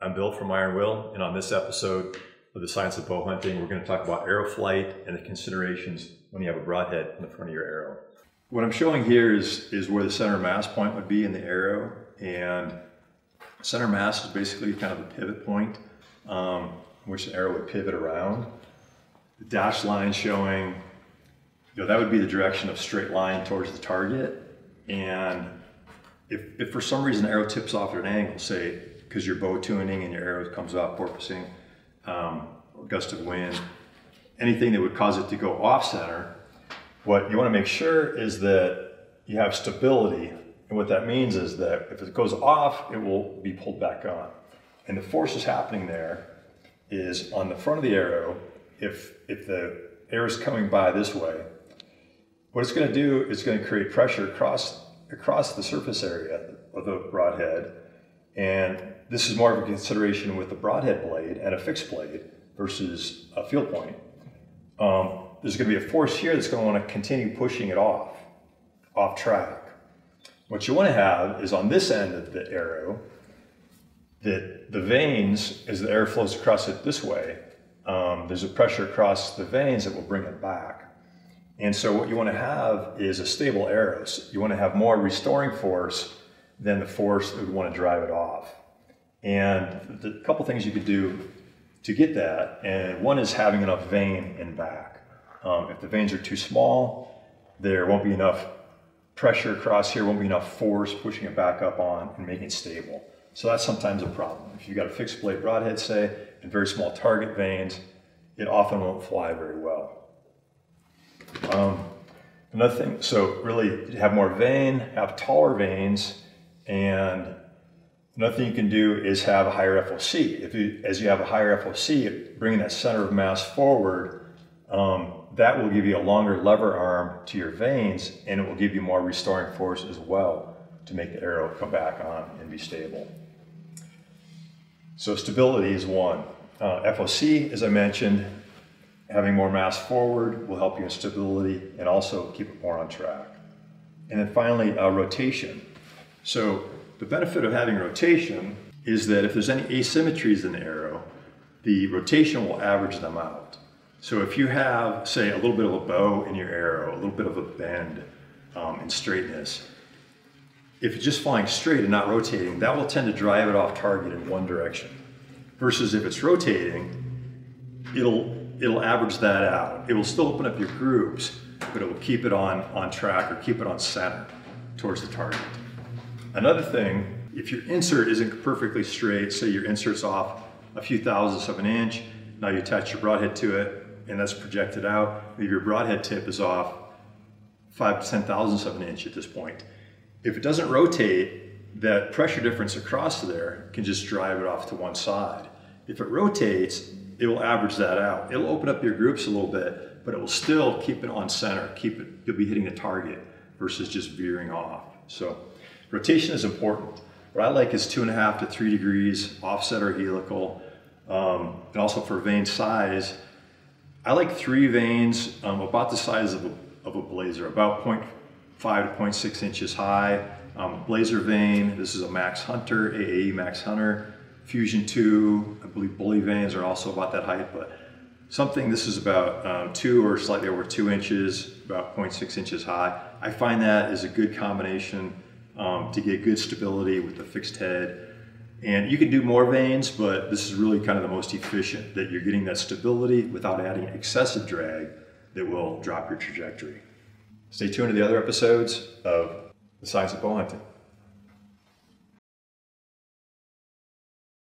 I'm Bill from Iron Will, and on this episode of the Science of Bow Hunting, we're going to talk about arrow flight and the considerations when you have a broadhead in the front of your arrow. What I'm showing here is, is where the center mass point would be in the arrow, and center mass is basically kind of the pivot point, um, which the arrow would pivot around. The dashed line showing, you know, that would be the direction of straight line towards the target, and if, if for some reason the arrow tips off at an angle, say because you're bow tuning and your arrow comes off porpoising, um, or gust of wind, anything that would cause it to go off center, what you want to make sure is that you have stability. And what that means is that if it goes off, it will be pulled back on. And the force is happening there is on the front of the arrow, if, if the air is coming by this way, what it's going to do is going to create pressure across, across the surface area of the broadhead. And this is more of a consideration with a broadhead blade and a fixed blade versus a field point. Um, there's going to be a force here that's going to want to continue pushing it off, off track. What you want to have is on this end of the arrow, that the vanes, as the air flows across it this way, um, there's a pressure across the vanes that will bring it back. And so what you want to have is a stable arrow. So you want to have more restoring force than the force that would want to drive it off. And the couple things you could do to get that, and one is having enough vane in back. Um, if the vanes are too small, there won't be enough pressure across here, won't be enough force pushing it back up on and making it stable. So that's sometimes a problem. If you've got a fixed blade broadhead, say, and very small target vanes, it often won't fly very well. Um, another thing, so really have more vane, have taller vanes, and Another thing you can do is have a higher FOC. If you, as you have a higher FOC, bringing that center of mass forward, um, that will give you a longer lever arm to your vanes, and it will give you more restoring force as well to make the arrow come back on and be stable. So stability is one. Uh, FOC, as I mentioned, having more mass forward will help you in stability and also keep it more on track. And then finally, uh, rotation. So the benefit of having rotation is that if there's any asymmetries in the arrow, the rotation will average them out. So if you have, say, a little bit of a bow in your arrow, a little bit of a bend um, in straightness, if it's just flying straight and not rotating, that will tend to drive it off target in one direction. Versus if it's rotating, it'll it'll average that out. It will still open up your groups, but it will keep it on, on track or keep it on center towards the target. Another thing, if your insert isn't perfectly straight, say your insert's off a few thousandths of an inch, now you attach your broadhead to it and that's projected out, maybe your broadhead tip is off five to ten thousandths of an inch at this point. If it doesn't rotate, that pressure difference across there can just drive it off to one side. If it rotates, it will average that out. It'll open up your groups a little bit, but it will still keep it on center, keep it, you'll be hitting the target versus just veering off. So Rotation is important. What I like is two and a half to three degrees, offset or helical. Um, and also for vane size, I like three vanes um, about the size of a, of a blazer, about 0.5 to 0.6 inches high. Um, blazer vane, this is a Max Hunter, AAE Max Hunter. Fusion 2, I believe bully vanes are also about that height, but something, this is about um, two or slightly over two inches, about 0.6 inches high. I find that is a good combination um, to get good stability with the fixed head. And you can do more vanes, but this is really kind of the most efficient that you're getting that stability without adding excessive drag that will drop your trajectory. Stay tuned to the other episodes of The Science of Bow Hunting.